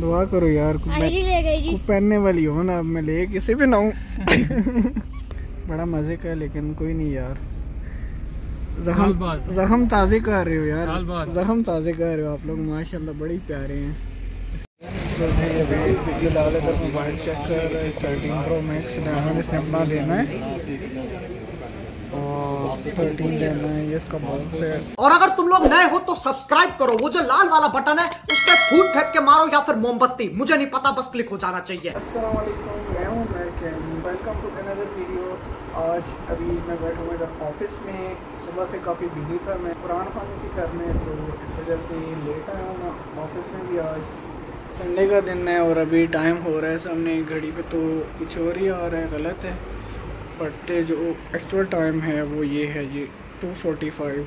दुआ करो यार ही ले गई जी। कुछ पहनने वाली हो ना अब मैं ले किसे भी ना हूँ बड़ा मज़े का है लेकिन कोई नहीं यार। जख्म जख्म ताज़े कर रहे हो यार। जख्म ताज़े कर रहे हो आप लोग माशाल्लाह बड़े ही प्यारे हैं। तो मोबाइल चेक कर रहे थर्टीन प्रो मैक्स डायमंड इसने अपना देना है। और थर्टीन लेना है ये इसका बॉक्स है। और अगर तुम लोग नए हो तो सब्सक्राइब करो वो जो लाल वाला बटन है पर फूट फेंक के मारो या फिर मोमबत्ती? मुझे नहीं पता, बस क्लिक हो जाना चाहिए। वालेकुम मैं टू अनदर वीडियो आज अभी मैं बैठा हूँ इधर ऑफ़िस में। सुबह से काफ़ी बिज़ी था मैं। कुरान खानी थी करने तो इस वजह से लेट आया हूँ मैं ऑफ़िस में भी आज। संडे का दिन है और अभी टाइम हो रहा है सामने घड़ी पे तो कुछ और ही आ रहा है, गलत है। बट जो एक्चुअल टाइम है, वो ये है जी टू फोर्टी फाइव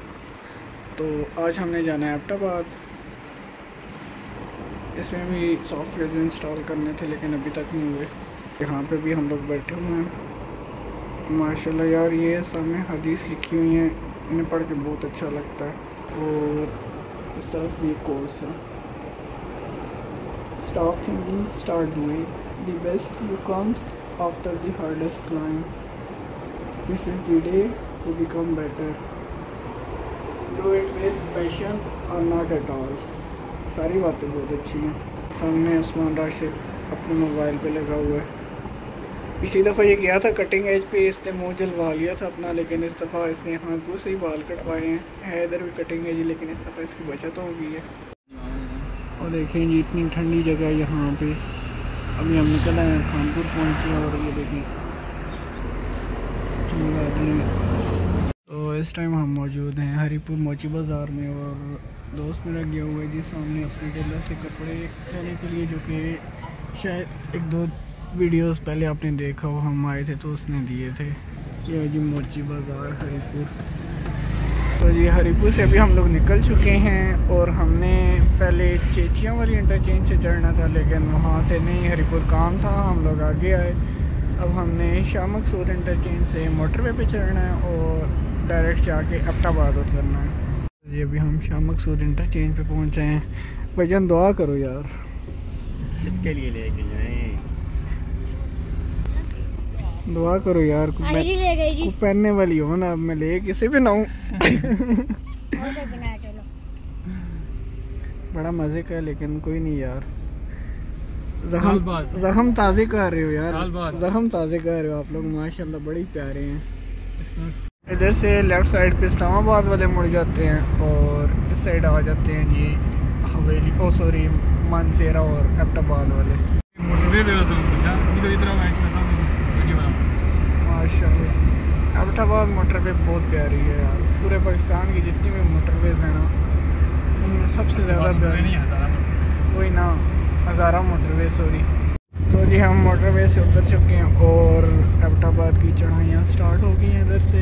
तो आज हमने जाना है अब्टाबाद इसमें भी सॉफ्टवेयर इंस्टॉल करने थे, लेकिन अभी तक नहीं हुए। यहाँ पे भी हम लोग बैठे हुए हैं। माशाल्लाह यार, ये सामने हदीस लिखी हुई हैं। इन्हें पढ़ के बहुत अच्छा लगता है। और इस तरफ़ भी कोर्स है। Stop thinking start doing the best you comes after the hardest climb this is the day to become better do it with passion और नॉट एट ऑल सारी बातें बहुत अच्छी हैं। सामने उस्मान राशिद अपने मोबाइल पे लगा हुआ है। पिछली दफ़ा ये गया था कटिंग एज पे, इसने मुँह जलवा लिया था अपना, लेकिन इस दफ़ा इसने यहाँ से ही बाल कटवाए हैं। है इधर भी कटिंग एज लेकिन इस दफ़ा इसकी बचत हो गई है। और देखें जी, इतनी ठंडी जगह यहाँ पे। अभी हम निकल आए हैं खानपुर पहुँचे और ये देखें। हैं। तो इस टाइम हम मौजूद हैं हरीपुर मोची बाज़ार में और दोस्त मेरा गया हुआ है जी सामने अपने टेलर से कपड़े लेने के लिए, जो कि शायद एक दो वीडियोस पहले आपने देखा हो हम आए थे तो उसने दिए थे। ये है जी मोची बाज़ार, हरीपुर। तो जी हरीपुर से अभी हम लोग निकल चुके हैं और हमने पहले चेचियाँ वाली इंटरचेंज से चढ़ना था, लेकिन वहाँ से नहीं, हरीपुर काम था, हम लोग आगे आए। अब हमने शाह मकसूद इंटरचेंज से मोटरवे पे चढ़ना है और डायरेक्ट जाके अब्टाबाद उतरना है। ये अभी हम शाह मकसूद इंटरचेंज पे पहुँचे हैं। भजन दुआ करो यार। इसके लिए लेके जाए? दुआ करो यार कुछ आहिर ले गई जी। कुछ पहनने वाली हो ना मैं ले किसे भी ना हूँ बड़ा मज़े का है लेकिन कोई नहीं यार। जख्म जख्म ताज़े कर रहे हो यार। जख्म ताज़े कर रहे हो आप लोग माशाल्लाह बड़े प्यारे हैं। इसको इधर से लेफ़्ट साइड पे इस्लामाबाद वाले मुड़ जाते हैं और इस साइड आ जाते हैं जी हवेली ओ सॉरी मानसेरा और एबटाबाद वाले। माशाल्लाह। एबटाबाद मोटरवे बहुत प्यारी है यार। पूरे पाकिस्तान की जितनी भी मोटरवेज हैं ना उनमें सबसे ज़्यादा प्यारी। वही ना हज़ारा मोटरवे सॉरी सो जी हम मोटरवे से उतर चुके हैं और एबटाबाद की चढ़ाइयाँ स्टार्ट हो गई हैं इधर से।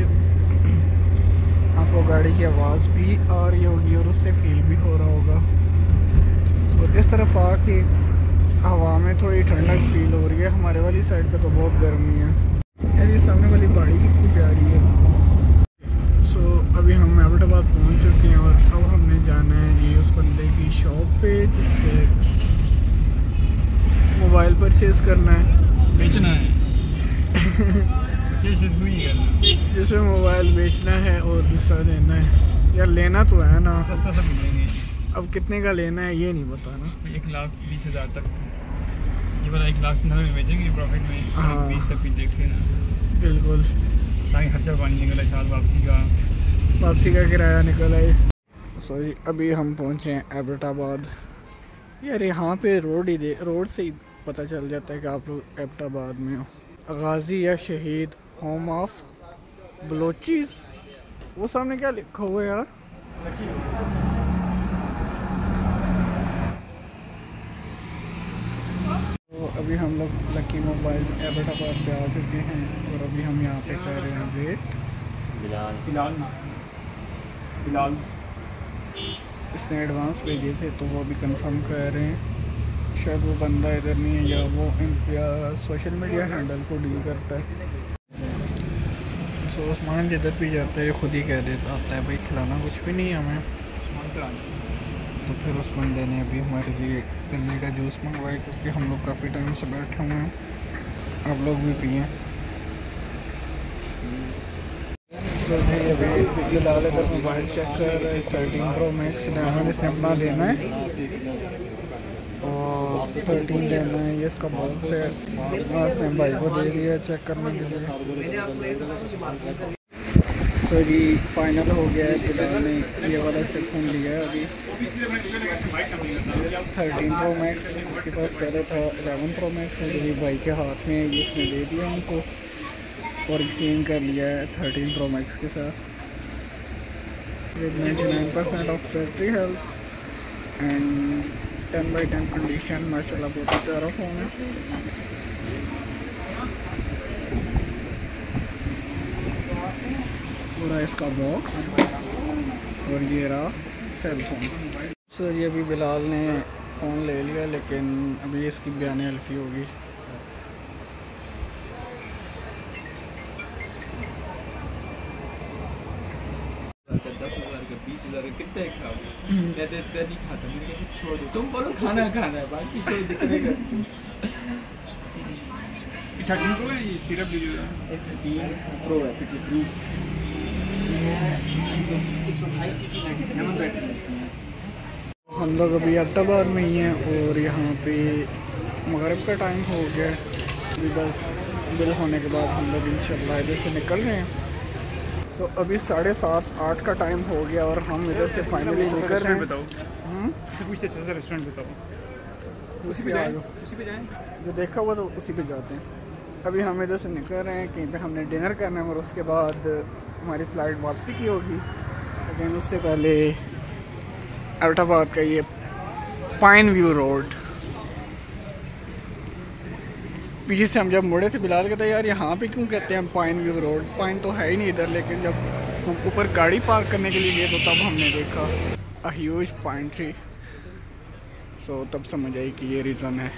आपको गाड़ी की आवाज़ भी आ रही होगी और उससे फील भी हो रहा होगा। और इस तरफ़ आके हवा में थोड़ी ठंडक फील हो रही है। हमारे वाली साइड पे तो बहुत गर्मी है। यार ये सामने वाली गाड़ी कितनी प्यारी है। सो so, अभी हम एबटाबाद पहुँच चुके हैं और अब हमने जाना है जी उस बंदे की शॉप पे जिससे मोबाइल परचेज़ करना है। बेचना है। जिसमें मोबाइल बेचना है और दूसरा लेना है। यार लेना तो है ना। सस्ता सब मिलेंगे अब कितने का लेना है ये नहीं पता ना। एक लाख बीस हज़ार तक। ये वाला एक लाख नब्बे में बेचेंगे प्रॉफिट में हाँ। बीस तक भी देख लेना। बिल्कुल। ताकि खर्चा पानी निकला साल वापसी का। वापसी का किराया निकल आए। सो जी अभी हम पहुँचे हैं एबटाबाद। यार यहाँ पे रोड ही दे रोड से ही पता चल जाता है कि आप लोग एबटाबाद में हो। गाजी या शहीद। होम ऑफ़ बलोचिस वो सामने क्या लिखा हुआ है यार? तो अभी हम लोग लकी मोबाइल्स एबटाबाद पे आ चुके हैं और अभी हम यहाँ पे कर रहे हैं वेट फ़िलहाल ना। फ़िलहाल इसने एडवांस भेजे थे तो वो अभी कंफर्म कर रहे हैं। शायद वो बंदा इधर नहीं है या वो इन या सोशल मीडिया हैंडल को डील करता है। सो उस्मान जिधर भी जाता है खुद ही कह देता आता है भाई खिलाना कुछ भी नहीं है हमें। तो फिर उस बंदे ने अभी हमारे लिए गन्ने का जूस मंगवाया क्योंकि हम लोग काफ़ी टाइम से बैठे हुए हैं। आप लोग भी पिए। तो जी अभी बिलाल इधर मोबाइल चेक कर रहे थर्टीन प्रो मैक्स इलेवन इसने अपना लेना है। थर्टीन लेना है, ये इसका बॉक्स है। इसने भाई को दे दिया चेक करने के लिए। सो जी फाइनल हो गया है बिलाल ने ये वाला से फ़ोन लिया है अभी। थर्टीन प्रो मैक्स उसके पास पहले था एलेवन प्रो मैक्स है, जो भाई के हाथ में है, ये इसने दे दिया हमको। और एक्सचेंज कर लिया है थर्टीन प्रो मैक्स के साथ। With ninety nine percent of battery health and ten by ten condition माशाल्लाह बहुत ही प्यारा फ़ोन है पूरा इसका बॉक्स और ये रहा सेल फ़ोन सर ये अभी बिलाल ने फ़ोन ले लिया, लेकिन अभी इसकी बयान हल्फी होगी। हज़ार का बीस हज़ार का कितना ही खाओ कहते इतना नहीं खाता मैंने कहा छोड़ दो तुम बोलो खाना खाना है बाकी कोई दिक्कत नहीं थर्टीन को ये सिरप भी जो है थर्टीन प्रो है फिफ्टी थ्री एक सौ अट्ठाईस सी की नाइन्टी सेवन बैटरी हम लोग अभी अट्टाबाद में ही हैं और यहाँ पे मगरब का टाइम हो गया। है अभी बस बिल होने के बाद हम लोग इंशाल्लाह इधर से निकल रहे हैं। सो so, अभी साढ़े सात आठ का टाइम हो गया और हम इधर से फाइनली निकल रहे हैं। बताओ। हम्म? पूछते सर रेस्टोरेंट बताओ। उसी पे आ जाए उसी पे जाए। जो देखा हुआ तो उसी पे जाते हैं। अभी हम इधर से निकल रहे हैं कहीं पे हमने डिनर करना है और उसके बाद हमारी फ़्लाइट वापसी की होगी। लेकिन उससे पहले अल्टाबाद का ये पाइन व्यू रोड पीछे से हम जब मुड़े थे बिलाल कहते, यार, यहाँ पे क्यों कहते हैं पाइन व्यू रोड पाइन तो है ही नहीं इधर, लेकिन जब हम ऊपर गाड़ी पार्क करने के लिए गए तो तब हमने देखा a huge pine tree so तब समझ आई कि ये रीज़न है।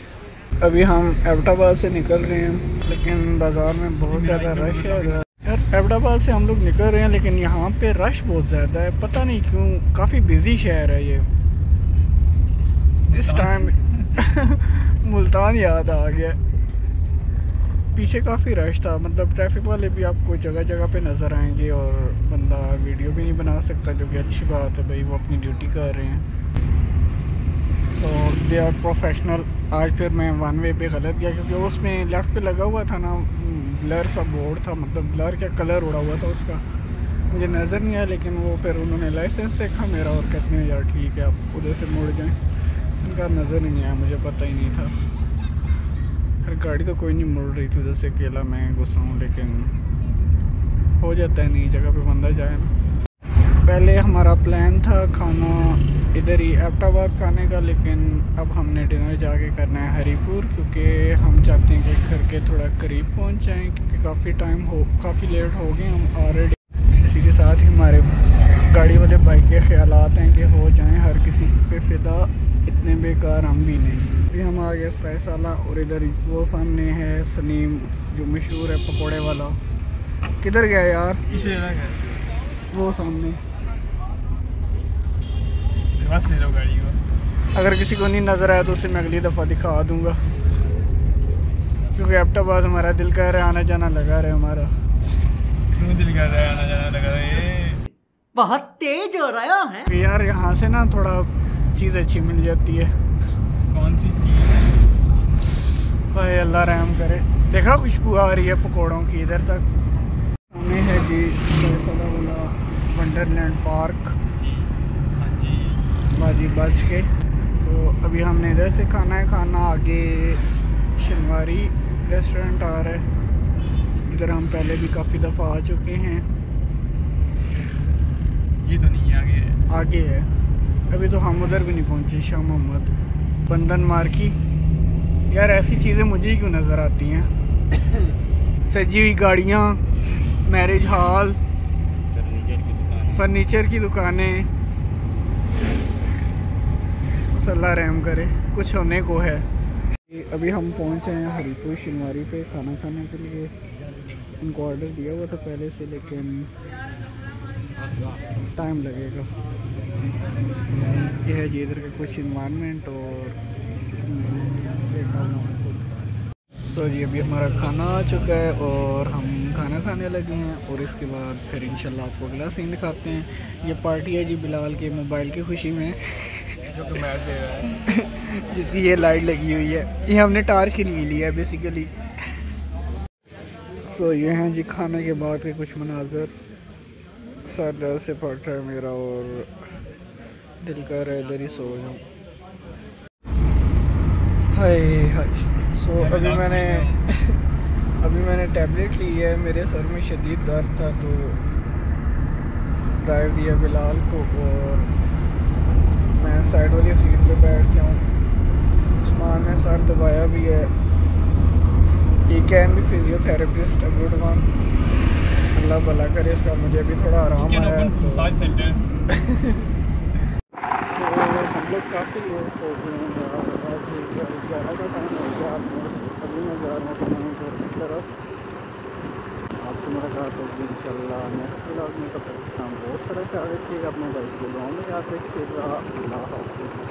अभी हम एबटाबाद से निकल रहे हैं, लेकिन बाज़ार में बहुत ज़्यादा रश है। यार एबटाबाद से हम लोग निकल रहे हैं, लेकिन यहाँ पे रश बहुत ज़्यादा है। पता नहीं क्यों, काफ़ी बिज़ी शहर है ये। इस टाइम मुल्तान याद आ गया। पीछे काफ़ी रश था। मतलब ट्रैफ़िक वाले भी आपको जगह जगह पे नज़र आएँगे और बंदा वीडियो भी नहीं बना सकता, जो कि अच्छी बात है भाई, वो अपनी ड्यूटी कर रहे हैं। सो दे आर प्रोफेशनल आज फिर मैं वन वे पे गलत गया, क्योंकि उसमें लेफ़्ट पे लगा हुआ था ना ब्लर सा बोर्ड था मतलब ब्लर क्या कलर उड़ा हुआ था उसका। मुझे नज़र नहीं आया, लेकिन वो फिर उन्होंने लाइसेंस देखा मेरा और कहते हैं, यार, ठीक है, आप उधर से मुड़ जाएँ। उनका नज़र नहीं आया, मुझे पता ही नहीं था। फिर गाड़ी तो कोई नहीं मुड़ रही थी उधर से, अकेला मैं गुस्सा हूँ, लेकिन हो जाता है नई जगह पे बंदा जाए ना। पहले हमारा प्लान था खाना इधर ही एबटाबाद खाने का, लेकिन अब हमने डिनर जाके करना है हरीपुर, क्योंकि हम चाहते हैं कि घर के थोड़ा करीब पहुँच जाएँ, क्योंकि काफ़ी टाइम हो, काफ़ी लेट हो गए हम ऑलरेडी इसी के साथ ही हमारे गाड़ी वाले बाइक के ख्याल हैं कि हो जाएँ, हर किसी पे फिदा। इतने बेकार हम भी नहीं। अभी हम आ गए सराय साला और इधर वो सामने है सलीम जो मशहूर है पकोड़े वाला। किधर गया यार? पीछे वो सामने। अगर किसी को नहीं नज़र आया तो उसे मैं अगली दफ़ा दिखा दूँगा। क्योंकि एबटाबाद हमारा दिल कर रहा है आना जाना लगा रहे हमारा। क्यों दिल कर रहा है आना जाना लगा रहा है? बहुत तेज हो रहा है। यार यहाँ से ना थोड़ा चीज़ अच्छी मिल जाती है। कौन सी चीज़? भाई अल्लाह रहम करे। देखा खुशबू आ रही है पकौड़ों की इधर तक? हमें है जी फैसला वाला वंडरलैंड पार्क। हाँ जी। बाजी बच के। सो अभी हमने इधर से खाना है खाना आगे शनवारी रेस्टोरेंट आ रहा है। इधर हम पहले भी काफ़ी दफ़ा आ चुके हैं। ये तो नहीं आगे है। आगे है। अभी तो हम उधर भी नहीं पहुँचे शाह मोहम्मद। बंधन मार्की यार ऐसी चीज़ें मुझे ही क्यों नज़र आती हैं? सजी हुई गाड़ियाँ मैरिज हॉल फर्नीचर की दुकानें अल्लाह रहम करे कुछ होने को है। अभी हम पहुँचे हैं हरीपुर शिनवारी पे खाना खाने के लिए। उनको ऑर्डर दिया हुआ था पहले से लेकिन टाइम लगेगा। ये है जी इधर का कुछ इन्वायरमेंट और सो जी अभी हमारा खाना आ चुका है और हम खाना खाने लगे हैं और इसके बाद फिर इंशाल्लाह आपको अगला सीन दिखाते हैं। ये पार्टी है जी बिलाल के मोबाइल की खुशी में। जो कि मैच दे रहा है। जिसकी ये लाइट लगी हुई है। ये हमने टार्च के लिए लिया है बेसिकली सो ये हैं जी खाने के बाद के कुछ मनाजर सर दर्द से पड़ रहा है मेरा और दिल कर रहा है इधर ही सो जाऊँ। हाय हाय। सो अभी मैंने अभी मैंने टैबलेट ली है मेरे सर में शदीद दर्द था तो ड्राइव दिया बिलाल को और मैं साइड वाली सीट पे बैठ गया हूँ। उस्मान ने सर दबाया भी है। ही कैन भी फिजियोथेरेपिस्ट अ गुड वन अल्लाह भला करे इसका मुझे भी थोड़ा आराम आया तो लोग काफ़ी लोग सोच रहे हैं ग्यारह का टाइम हो गया आप अभी मैं जा रहा हूँ अपने घर की तरफ़ आपसे मुलाकात होगी इंशाल्लाह नेक्स्ट ब्लॉग में तब तक हम बहुत सारा ख्याल रखिएगा अपने भाई के गाँव में याद रखिएगा अल्लाह हाफिज़